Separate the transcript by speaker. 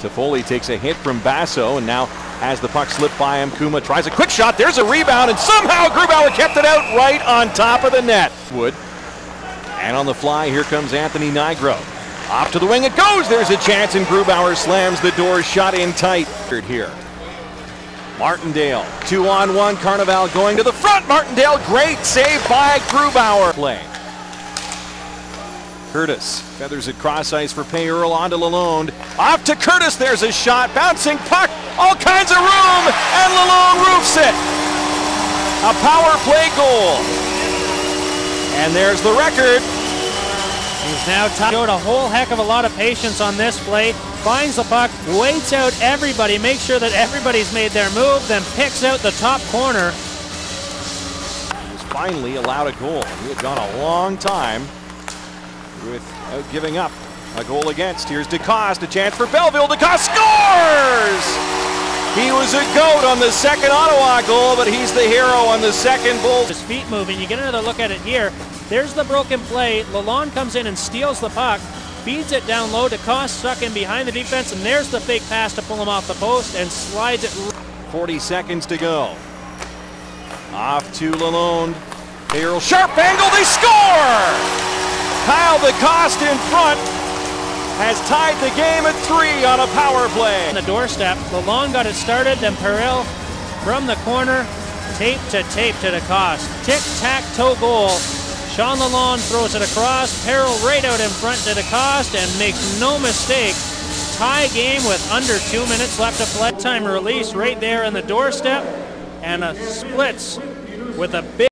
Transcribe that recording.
Speaker 1: Toffoli takes a hit from Basso and now has the puck slip by him. Kuma tries a quick shot. There's a rebound, and somehow Grubauer kept it out right on top of the net. Wood. And on the fly, here comes Anthony Nigro. Off to the wing it goes. There's a chance, and Grubauer slams the door shut in tight. Here. Martindale, two on one. Carnival going to the front. Martindale, great save by Grubauer. Play. Curtis feathers it cross ice for Perel onto Lalonde. Off to Curtis, there's a shot. Bouncing puck, all kinds of room, and Lalonde roofs it. A power play goal. And there's the record.
Speaker 2: He's now showed a whole heck of a lot of patience on this play. Finds the puck, waits out everybody, makes sure that everybody's made their move, then picks out the top corner.
Speaker 1: He's finally allowed a goal. He had gone a long time without uh, giving up a goal against. Here's DeCoste, a chance for Belleville. DeCoste scores! He was a goat on the second Ottawa goal, but he's the hero on the second goal.
Speaker 2: His feet moving. You get another look at it here. There's the broken play. Lalonde comes in and steals the puck, feeds it down low. DeCoste stuck in behind the defense, and there's the fake pass to pull him off the post and slides it.
Speaker 1: 40 seconds to go. Off to Lalonde. Earl sharp angle, they score! Kyle DeCoste in front has tied the game at three on a power play.
Speaker 2: On the doorstep, Lalonde got it started, then Perel from the corner, tape to tape to DeCoste. Tic-tac-toe goal. Shawn Lalonde throws it across, Perel right out in front to DeCoste and makes no mistake. Tie game with under two minutes left to play. Time release right there on the doorstep and a splits with a big